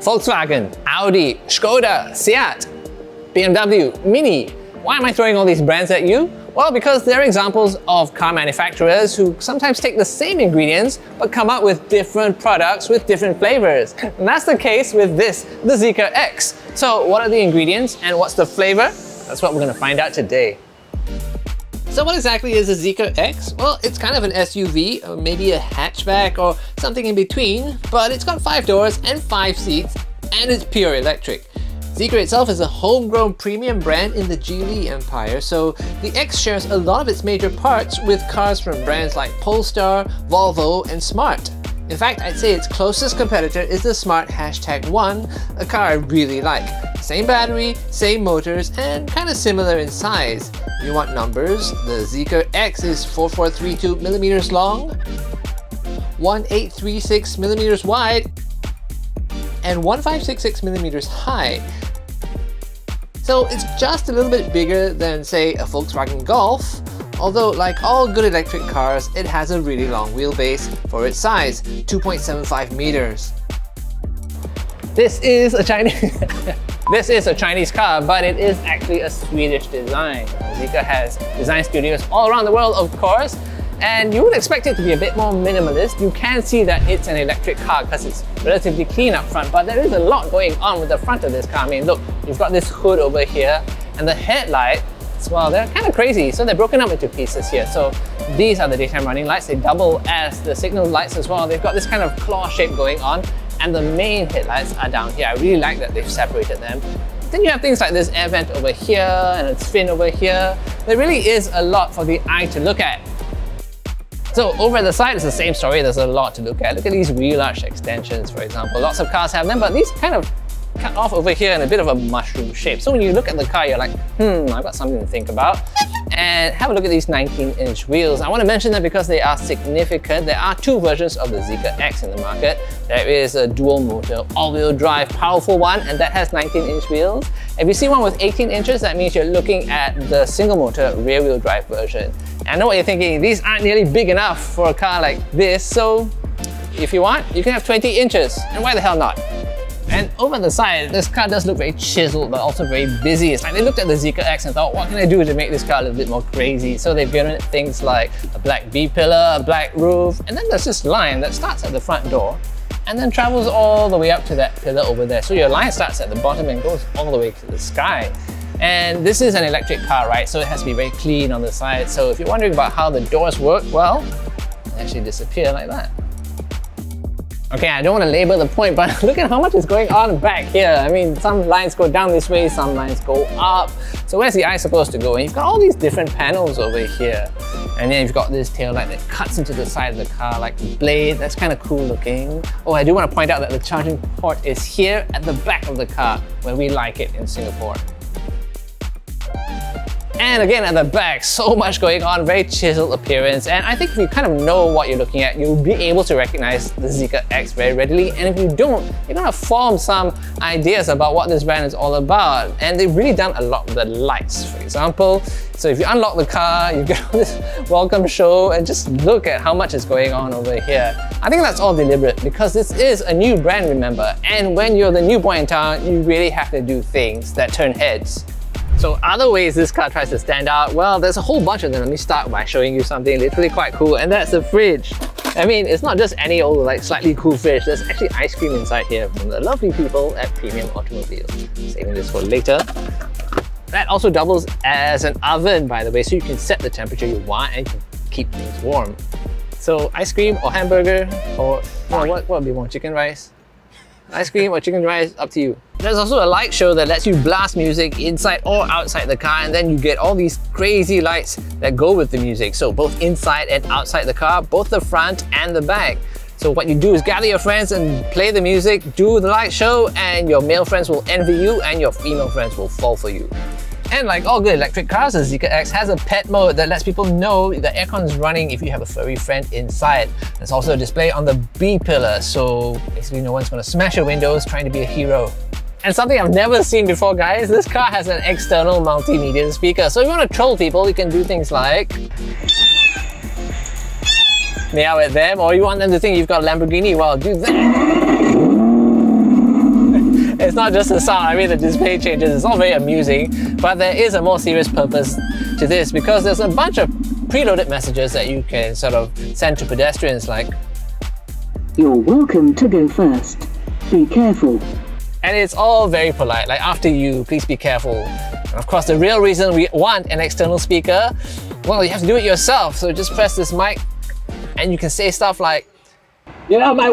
Volkswagen, Audi, Skoda, Seat, BMW, Mini. Why am I throwing all these brands at you? Well, because they're examples of car manufacturers who sometimes take the same ingredients but come up with different products with different flavors. And that's the case with this, the Zeekr X. So what are the ingredients and what's the flavor? That's what we're gonna find out today. So what exactly is a Zeekr X? Well, it's kind of an SUV, or maybe a hatchback or something in between, but it's got five doors and five seats, and it's pure electric. Zeekr itself is a homegrown premium brand in the Geely empire, so the X shares a lot of its major parts with cars from brands like Polestar, Volvo, and Smart. In fact, I'd say its closest competitor is the Smart Hashtag 1, a car I really like. Same battery, same motors, and kind of similar in size. You want numbers, the Zeekr X is 4432 millimeters long, 1836 millimeters wide, and 1566 millimeters high. So it's just a little bit bigger than say a Volkswagen Golf, although like all good electric cars, it has a really long wheelbase for its size, 2.75 meters. This is a Chinese This is a Chinese car, but it is actually a Swedish design. Zeekr has design studios all around the world, of course, and you would expect it to be a bit more minimalist. You can see that it's an electric car because it's relatively clean up front, but there is a lot going on with the front of this car. I mean, look, you've got this hood over here, and the headlight, well, they're kind of crazy. So they're broken up into pieces here. So these are the daytime running lights. They double as the signal lights as well. They've got this kind of claw shape going on, and the main headlights are down here. I really like that they've separated them. Then you have things like this air vent over here and its fin over here. There really is a lot for the eye to look at. So over at the side, it's the same story. There's a lot to look at. Look at these wheel arch extensions, for example. Lots of cars have them, but these kind of cut off over here in a bit of a mushroom shape. So when you look at the car, you're like, hmm, I've got something to think about. And have a look at these 19-inch wheels. I want to mention that because they are significant. There are two versions of the Zeekr X in the market. There is a dual motor, all-wheel drive, powerful one, and that has 19-inch wheels. If you see one with 18 inches, that means you're looking at the single motor rear-wheel drive version. I know what you're thinking, these aren't nearly big enough for a car like this, so if you want, you can have 20 inches, and why the hell not? And over the side, this car does look very chiseled, but also very busy. It's like they looked at the Zeekr X and thought, what can I do to make this car a little bit more crazy? So they've given it things like a black B-pillar, a black roof, and then there's this line that starts at the front door and then travels all the way up to that pillar over there. So your line starts at the bottom and goes all the way to the sky. And this is an electric car, right? So it has to be very clean on the side. So if you're wondering about how the doors work, well, they actually disappear like that. Okay, I don't want to label the point, but look at how much is going on back here. I mean, some lines go down this way, some lines go up. So where's the eye supposed to go? And you've got all these different panels over here. And then you've got this tail light that cuts into the side of the car like a blade. That's kind of cool looking. Oh, I do want to point out that the charging port is here at the back of the car, where we like it in Singapore. And again at the back, so much going on, very chiseled appearance. And I think if you kind of know what you're looking at, you'll be able to recognize the Zeekr X very readily. And if you don't, you're gonna form some ideas about what this brand is all about. And they've really done a lot with the lights, for example. So if you unlock the car, you get this welcome show and just look at how much is going on over here. I think that's all deliberate because this is a new brand, remember? And when you're the new boy in town, you really have to do things that turn heads. So other ways this car tries to stand out, well, there's a whole bunch of them. Let me start by showing you something literally quite cool, and that's the fridge. I mean, it's not just any old, like, slightly cool fridge. There's actually ice cream inside here from the lovely people at Premium Automobiles. Saving this for later. That also doubles as an oven, by the way, so you can set the temperature you want and keep things warm. So ice cream or hamburger or, know, what, what would be more, chicken rice? Ice cream or chicken rice, up to you. There's also a light show that lets you blast music inside or outside the car and then you get all these crazy lights that go with the music. So both inside and outside the car, both the front and the back. So what you do is gather your friends and play the music, do the light show, and your male friends will envy you and your female friends will fall for you. And like all good electric cars, the Zeekr X has a pet mode that lets people know the aircon is running if you have a furry friend inside. There's also a display on the B pillar, so basically no one's gonna smash your windows trying to be a hero. And something I've never seen before guys, this car has an external multimedia speaker. So if you want to troll people, you can do things like meow at them, or you want them to think you've got a Lamborghini, well do that. It's not just the sound, I mean the display changes, it's all very amusing, but there is a more serious purpose to this because there's a bunch of preloaded messages that you can sort of send to pedestrians like You're welcome to go first. Be careful. And it's all very polite, like after you, please be careful. And of course, the real reason we want an external speaker, well, you have to do it yourself. So just press this mic and you can say stuff like, My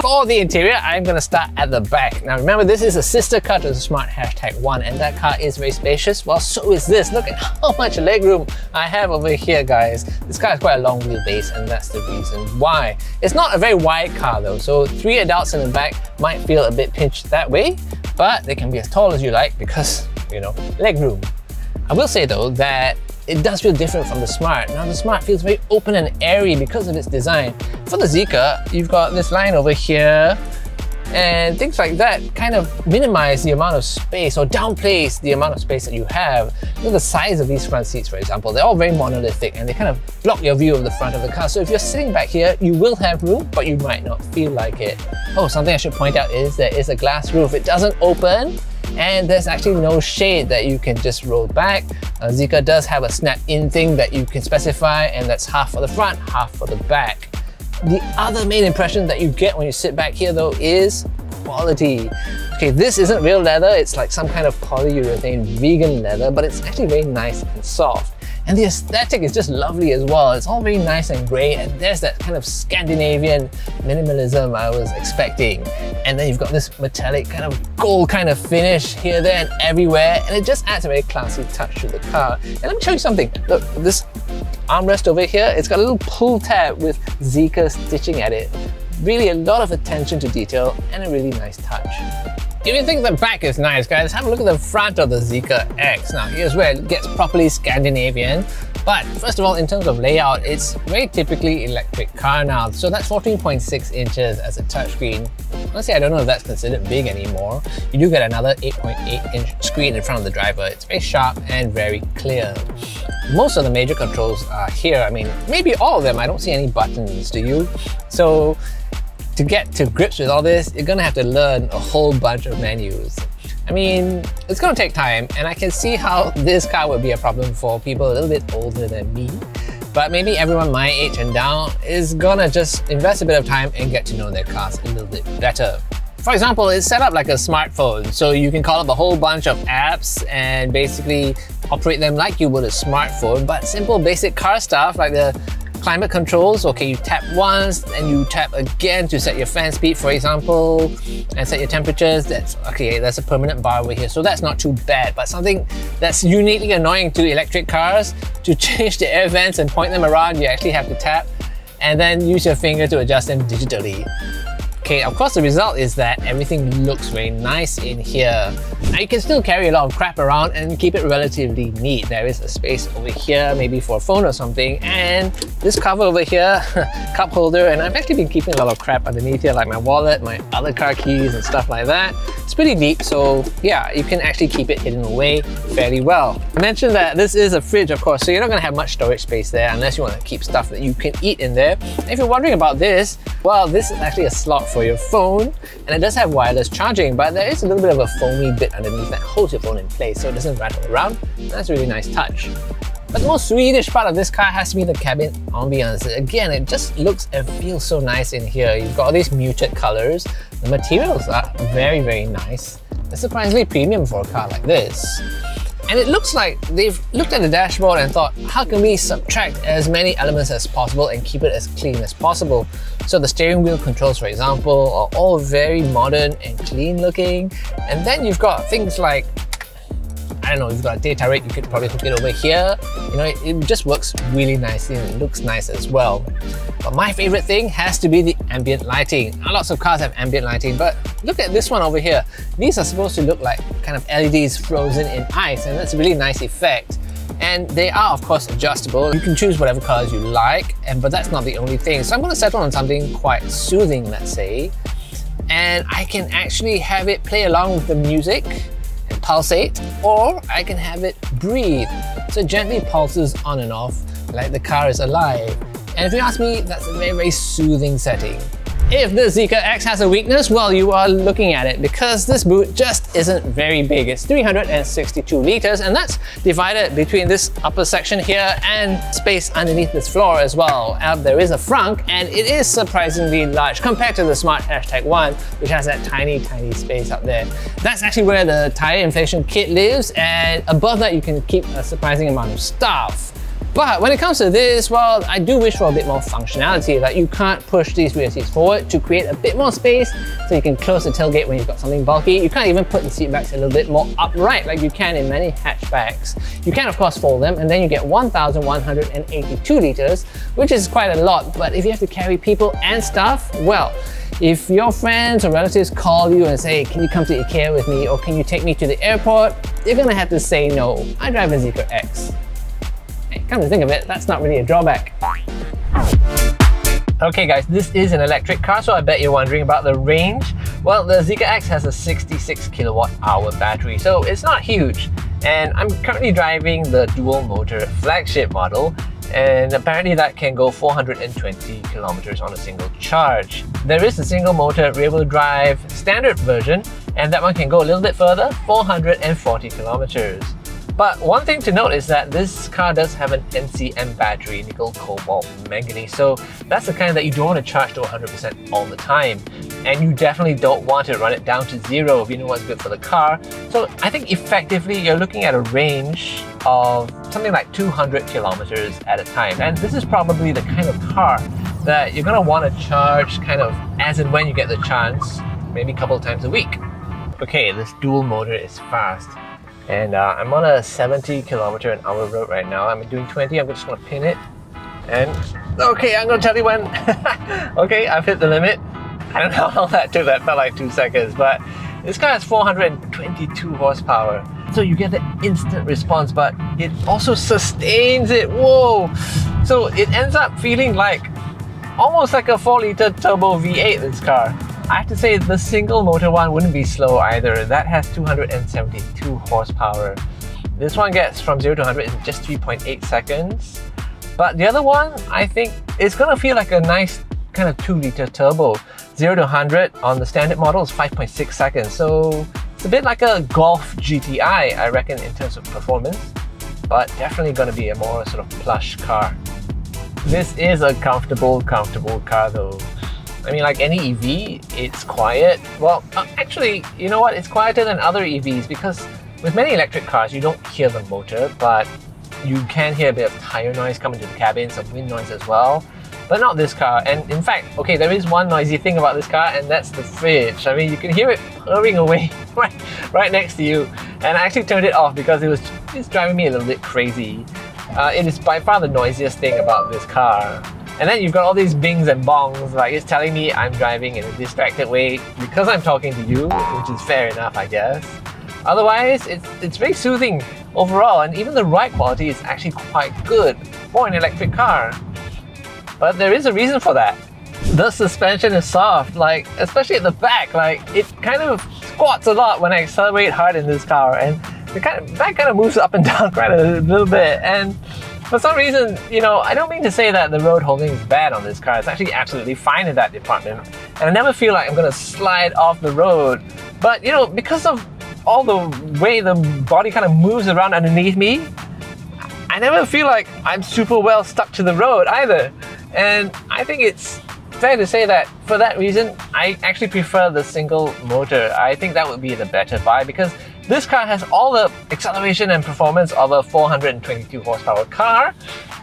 For the interior, I'm gonna start at the back. Now remember, this is a sister car to the Smart Hashtag 1 and that car is very spacious. Well, so is this. Look at how much legroom I have over here, guys. This car has quite a long wheelbase and that's the reason why. It's not a very wide car though, so three adults in the back might feel a bit pinched that way, but they can be as tall as you like because, you know, legroom. I will say though that it does feel different from the Smart. Now the Smart feels very open and airy because of its design. For the Zeekr, you've got this line over here and things like that kind of minimize the amount of space or downplays the amount of space that you have. Look at the size of these front seats, for example. They're all very monolithic and they kind of block your view of the front of the car. So if you're sitting back here, you will have room, but you might not feel like it. Oh, something I should point out is there is a glass roof. It doesn't open, and there's actually no shade that you can just roll back. Uh, Zeekr does have a snap-in thing that you can specify and that's half for the front, half for the back. The other main impression that you get when you sit back here though is quality. Okay, this isn't real leather, it's like some kind of polyurethane vegan leather, but it's actually very nice and soft. And the aesthetic is just lovely as well. It's all very nice and grey, and there's that kind of Scandinavian minimalism I was expecting. And then you've got this metallic kind of gold kind of finish here, there, and everywhere, and it just adds a very classy touch to the car. And let me show you something. Look, this armrest over here, it's got a little pull tab with Zeekr stitching at it. Really a lot of attention to detail and a really nice touch. If you think the back is nice, guys, have a look at the front of the Zeekr X. Now, here's where it gets properly Scandinavian. But first of all, in terms of layout, it's very typically electric car now. So that's 14.6 inches as a touchscreen. Honestly, I don't know if that's considered big anymore. You do get another 8.8 inch screen in front of the driver. It's very sharp and very clear. Most of the major controls are here. I mean, maybe all of them. I don't see any buttons, do you? So to get to grips with all this, you're gonna have to learn a whole bunch of menus. I mean, it's gonna take time, and I can see how this car would be a problem for people a little bit older than me. But maybe everyone my age and down is gonna just invest a bit of time and get to know their cars a little bit better. For example, it's set up like a smartphone, so you can call up a whole bunch of apps and basically operate them like you would a smartphone, but simple basic car stuff like the climate controls, okay, you tap once and you tap again to set your fan speed, for example, and set your temperatures. That's okay, that's a permanent bar over here, so that's not too bad. But something that's uniquely annoying to electric cars, to change the air vents and point them around, you actually have to tap and then use your finger to adjust them digitally. Okay, of course the result is that everything looks very nice in here. Now you can still carry a lot of crap around and keep it relatively neat. There is a space over here, maybe for a phone or something, and this cover over here, cup holder, and I've actually been keeping a lot of crap underneath here, like my wallet, my other car keys and stuff like that. It's pretty deep, so yeah, you can actually keep it hidden away fairly well. I mentioned that this is a fridge, of course, so you're not gonna have much storage space there unless you wanna keep stuff that you can eat in there. if you're wondering about this, well, this is actually a slot for your phone, and it does have wireless charging, but there is a little bit of a foamy bit underneath that holds your phone in place so it doesn't rattle around. That's a really nice touch. But the most Swedish part of this car has to be the cabin ambience. Again, it just looks and feels so nice in here. You've got all these muted colors. The materials are very, very nice. It's surprisingly premium for a car like this. And it looks like they've looked at the dashboard and thought, how can we subtract as many elements as possible and keep it as clean as possible? So the steering wheel controls, for example, are all very modern and clean looking. And then you've got things like I don't know, you've got a data rate, you could probably hook it over here. You know, it, it, just works really nicely and it looks nice as well. But my favorite thing has to be the ambient lighting. Now, lots of cars have ambient lighting, but look at this one over here. These are supposed to look like kind of LEDs frozen in ice, and that's a really nice effect. And they are, of course, adjustable. You can choose whatever colors you like, and but that's not the only thing. So I'm going to settle on something quite soothing, let's say. And I can actually have it play along with the music and pulsate, or I can have it breathe. So it gently pulses on and off like the car is alive. And if you ask me, that's a very, very soothing setting. If the Zeekr X has a weakness, well, you are looking at it because this boot just isn't very big. It's 362 liters and that's divided between this upper section here and space underneath this floor as well. Uh, there is a frunk and it is surprisingly large compared to the Smart Hashtag 1, which has that tiny, tiny space up there. That's actually where the tire inflation kit lives and above that you can keep a surprising amount of stuff. But when it comes to this, well, I do wish for a bit more functionality. Like you can't push these rear seats forward to create a bit more space so you can close the tailgate when you've got something bulky. You can't even put the seat backs a little bit more upright like you can in many hatchbacks. You can of course fold them and then you get 1,182 liters, which is quite a lot. But if you have to carry people and stuff, well, if your friends or relatives call you and say, can you come to IKEA with me or can you take me to the airport, you're gonna have to say no. I drive a Zeekr X. Come to think of it, that's not really a drawback. Okay guys, this is an electric car, so I bet you're wondering about the range. Well, the Zeekr X has a 66 kilowatt hour battery, so it's not huge. And I'm currently driving the dual motor flagship model, and apparently that can go 420 kilometers on a single charge. There is a single motor rear wheel drive standard version, and that one can go a little bit further, 440 kilometers. But one thing to note is that this car does have an NCM battery, nickel, cobalt, manganese, so that's the kind that you don't want to charge to 100% all the time. And you definitely don't want to run it down to zero if you know what's good for the car. So I think effectively you're looking at a range of something like 200 kilometers at a time. And this is probably the kind of car that you're going to want to charge kind of as and when you get the chance, maybe a couple times a week. Okay, this dual motor is fast and uh, I'm on a 70 kilometer an hour road right now. I'm doing 20, I'm just gonna pin it. And okay, I'm gonna tell you when. okay, I've hit the limit. I don't know how that took, that felt like two seconds, but this car has 422 horsepower. So you get the instant response, but it also sustains it. Whoa! So it ends up feeling like almost like a 4 liter turbo V8 this car. I have to say the single motor one wouldn't be slow either. That has 272 horsepower. This one gets from 0 to 100 in just 3.8 seconds. But the other one, I think it's gonna feel like a nice kind of 2 liter turbo. 0 to 100 on the standard model is 5.6 seconds, so it's a bit like a Golf GTI, I reckon, in terms of performance, but definitely gonna be a more sort of plush car. This is a comfortable, comfortable car though. I mean, like any EV, it's quiet. Well, uh, actually, you know what? It's quieter than other EVs because with many electric cars, you don't hear the motor, but you can hear a bit of tire noise coming to the cabin, some wind noise as well. But not this car. And in fact, okay, there is one noisy thing about this car, and that's the fridge. I mean, you can hear it purring away right, right next to you. And I actually turned it off because it was just driving me a little bit crazy. Uh, it is by far the noisiest thing about this car. And then you've got all these bings and bongs, like it's telling me I'm driving in a distracted way because I'm talking to you, which is fair enough, I guess. Otherwise, it's, it's very soothing overall, and even the ride quality is actually quite good for an electric car. But there is a reason for that. The suspension is soft, like especially at the back, like it kind of squats a lot when I accelerate hard in this car, and the kind of, back kind of moves up and down quite a little bit. And for some reason, you know, I don't mean to say that the road holding is bad on this car. It's actually absolutely fine in that department. And I never feel like I'm gonna slide off the road. But, you know, because of all the way the body kind of moves around underneath me, I never feel like I'm super well stuck to the road either. And I think it's fair to say that for that reason, I actually prefer the single motor. I think that would be the better buy because this car has all the acceleration and performance of a 422 horsepower car,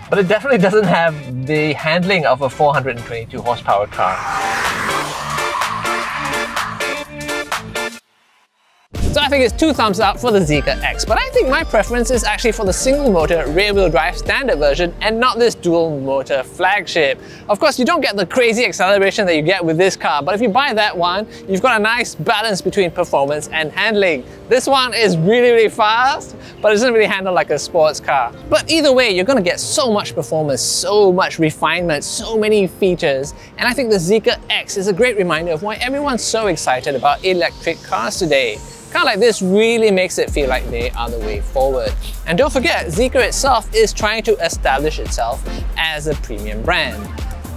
but it definitely doesn't have the handling of a 422 horsepower car. I think it's two thumbs up for the Zeekr X, but I think my preference is actually for the single motor rear wheel drive standard version and not this dual motor flagship. Of course, you don't get the crazy acceleration that you get with this car, but if you buy that one, you've got a nice balance between performance and handling. This one is really, really fast, but it doesn't really handle like a sports car. But either way, you're gonna get so much performance, so much refinement, so many features, and I think the Zeekr X is a great reminder of why everyone's so excited about electric cars today car like this really makes it feel like they are the way forward. And don't forget, Zeekr itself is trying to establish itself as a premium brand.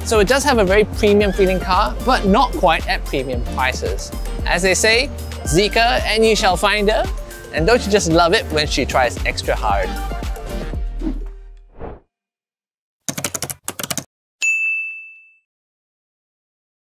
So it does have a very premium feeling car, but not quite at premium prices. As they say, Zeekr and you shall find her. And don't you just love it when she tries extra hard?